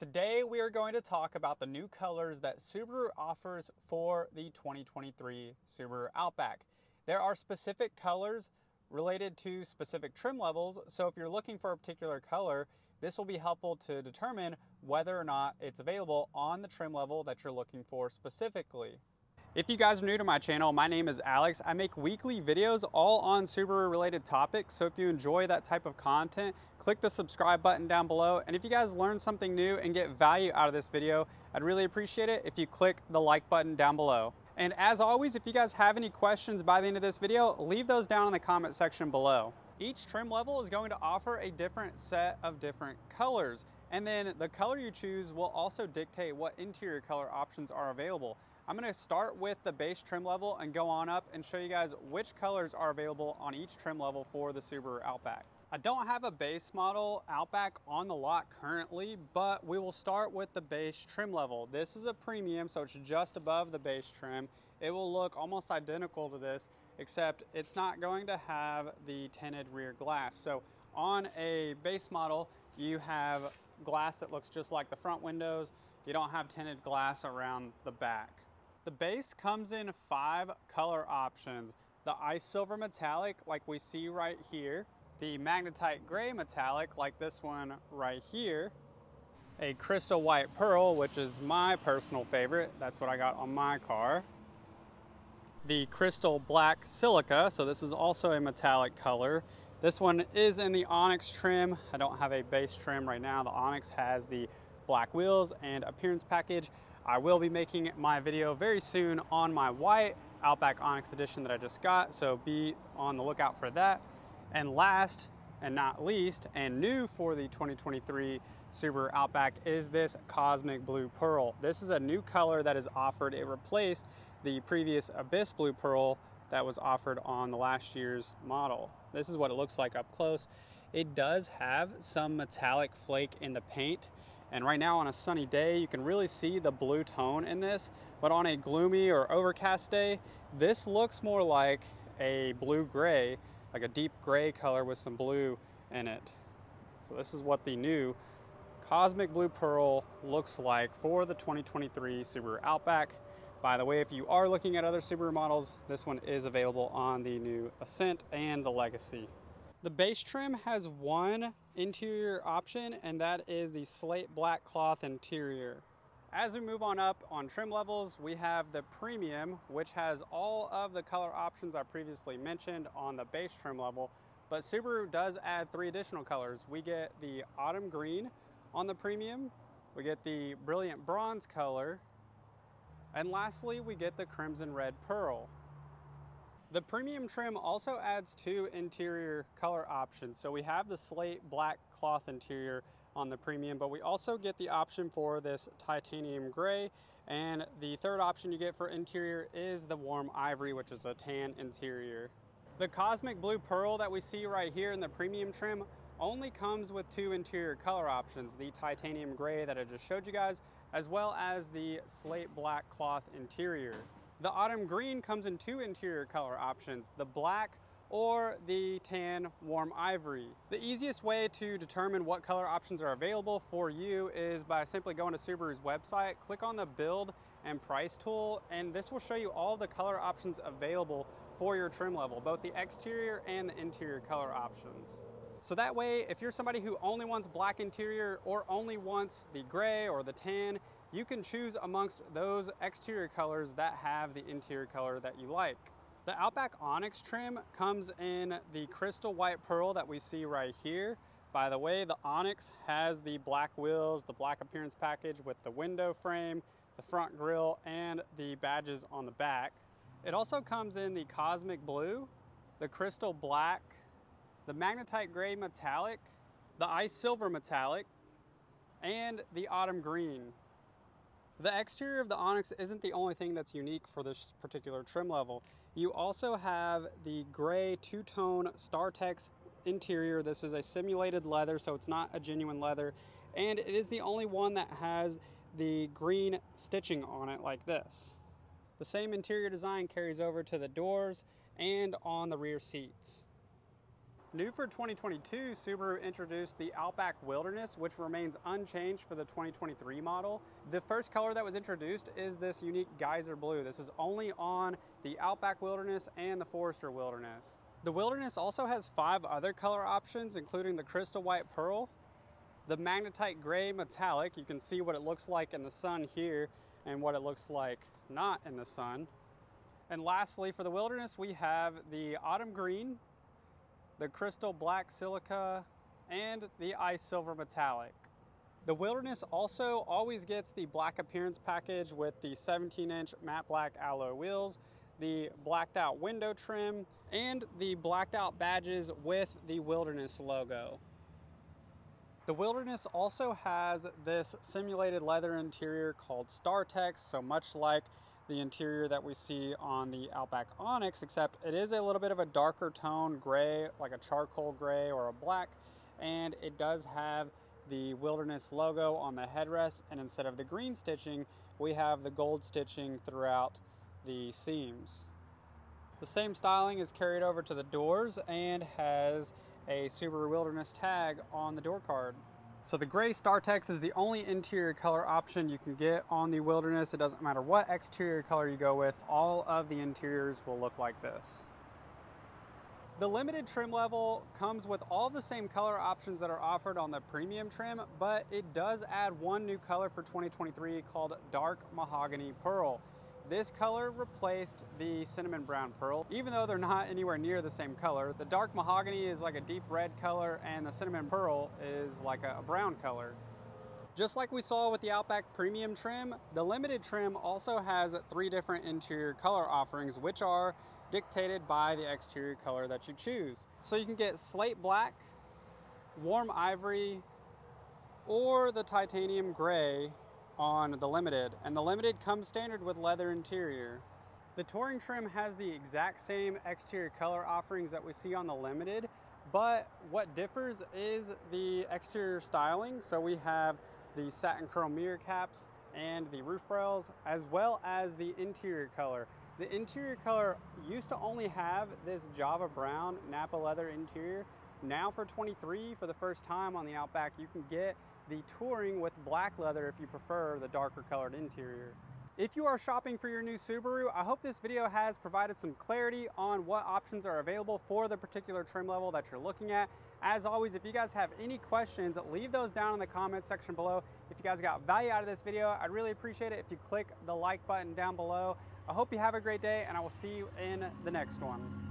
Today we are going to talk about the new colors that Subaru offers for the 2023 Subaru Outback. There are specific colors related to specific trim levels, so if you're looking for a particular color, this will be helpful to determine whether or not it's available on the trim level that you're looking for specifically. If you guys are new to my channel, my name is Alex. I make weekly videos all on Subaru related topics. So if you enjoy that type of content, click the subscribe button down below. And if you guys learn something new and get value out of this video, I'd really appreciate it if you click the like button down below. And as always, if you guys have any questions by the end of this video, leave those down in the comment section below. Each trim level is going to offer a different set of different colors. And then the color you choose will also dictate what interior color options are available. I'm gonna start with the base trim level and go on up and show you guys which colors are available on each trim level for the Subaru Outback. I don't have a base model Outback on the lot currently, but we will start with the base trim level. This is a premium, so it's just above the base trim. It will look almost identical to this, except it's not going to have the tinted rear glass. So on a base model, you have glass that looks just like the front windows. You don't have tinted glass around the back. The base comes in five color options. The ice silver metallic, like we see right here, the magnetite gray metallic, like this one right here, a crystal white pearl, which is my personal favorite. That's what I got on my car. The crystal black silica, so this is also a metallic color. This one is in the Onyx trim. I don't have a base trim right now. The Onyx has the black wheels and appearance package. I will be making my video very soon on my white Outback Onyx Edition that I just got, so be on the lookout for that. And last and not least, and new for the 2023 Subaru Outback is this Cosmic Blue Pearl. This is a new color that is offered. It replaced the previous Abyss Blue Pearl that was offered on the last year's model. This is what it looks like up close. It does have some metallic flake in the paint. And right now on a sunny day, you can really see the blue tone in this. But on a gloomy or overcast day, this looks more like a blue gray, like a deep gray color with some blue in it. So this is what the new Cosmic Blue Pearl looks like for the 2023 Subaru Outback. By the way, if you are looking at other Subaru models, this one is available on the new Ascent and the Legacy. The base trim has one interior option and that is the slate black cloth interior. As we move on up on trim levels, we have the premium, which has all of the color options I previously mentioned on the base trim level, but Subaru does add three additional colors. We get the autumn green on the premium, we get the brilliant bronze color, and lastly, we get the crimson red pearl. The premium trim also adds two interior color options. So we have the slate black cloth interior on the premium, but we also get the option for this titanium gray. And the third option you get for interior is the warm ivory, which is a tan interior. The cosmic blue pearl that we see right here in the premium trim only comes with two interior color options, the titanium gray that I just showed you guys, as well as the slate black cloth interior. The autumn green comes in two interior color options, the black or the tan warm ivory. The easiest way to determine what color options are available for you is by simply going to Subaru's website, click on the build and price tool, and this will show you all the color options available for your trim level, both the exterior and the interior color options. So that way, if you're somebody who only wants black interior or only wants the gray or the tan, you can choose amongst those exterior colors that have the interior color that you like. The Outback Onyx trim comes in the crystal white pearl that we see right here. By the way, the Onyx has the black wheels, the black appearance package with the window frame, the front grille, and the badges on the back. It also comes in the cosmic blue, the crystal black, the magnetite gray metallic, the ice silver metallic, and the autumn green. The exterior of the Onyx isn't the only thing that's unique for this particular trim level. You also have the gray two-tone StarTex interior. This is a simulated leather, so it's not a genuine leather. And it is the only one that has the green stitching on it like this. The same interior design carries over to the doors and on the rear seats. New for 2022, Subaru introduced the Outback Wilderness, which remains unchanged for the 2023 model. The first color that was introduced is this unique geyser blue. This is only on the Outback Wilderness and the Forester Wilderness. The Wilderness also has five other color options, including the Crystal White Pearl, the Magnetite Gray Metallic. You can see what it looks like in the sun here and what it looks like not in the sun. And lastly, for the Wilderness, we have the Autumn Green, the crystal black silica, and the ice silver metallic. The Wilderness also always gets the black appearance package with the 17 inch matte black alloy wheels, the blacked out window trim, and the blacked out badges with the Wilderness logo. The Wilderness also has this simulated leather interior called StarTex, so much like the interior that we see on the Outback Onyx, except it is a little bit of a darker tone gray, like a charcoal gray or a black, and it does have the Wilderness logo on the headrest, and instead of the green stitching, we have the gold stitching throughout the seams. The same styling is carried over to the doors and has a Subaru Wilderness tag on the door card. So the gray StarTex is the only interior color option you can get on the Wilderness. It doesn't matter what exterior color you go with, all of the interiors will look like this. The limited trim level comes with all the same color options that are offered on the premium trim, but it does add one new color for 2023 called Dark Mahogany Pearl. This color replaced the cinnamon brown pearl. Even though they're not anywhere near the same color, the dark mahogany is like a deep red color and the cinnamon pearl is like a brown color. Just like we saw with the Outback Premium trim, the limited trim also has three different interior color offerings, which are dictated by the exterior color that you choose. So you can get slate black, warm ivory, or the titanium gray on the Limited, and the Limited comes standard with leather interior. The Touring trim has the exact same exterior color offerings that we see on the Limited, but what differs is the exterior styling. So we have the satin chrome mirror caps and the roof rails, as well as the interior color. The interior color used to only have this Java brown Nappa leather interior. Now for 23, for the first time on the Outback, you can get the Touring with black leather if you prefer the darker colored interior. If you are shopping for your new Subaru, I hope this video has provided some clarity on what options are available for the particular trim level that you're looking at. As always, if you guys have any questions, leave those down in the comment section below. If you guys got value out of this video, I'd really appreciate it if you click the like button down below. I hope you have a great day and I will see you in the next one.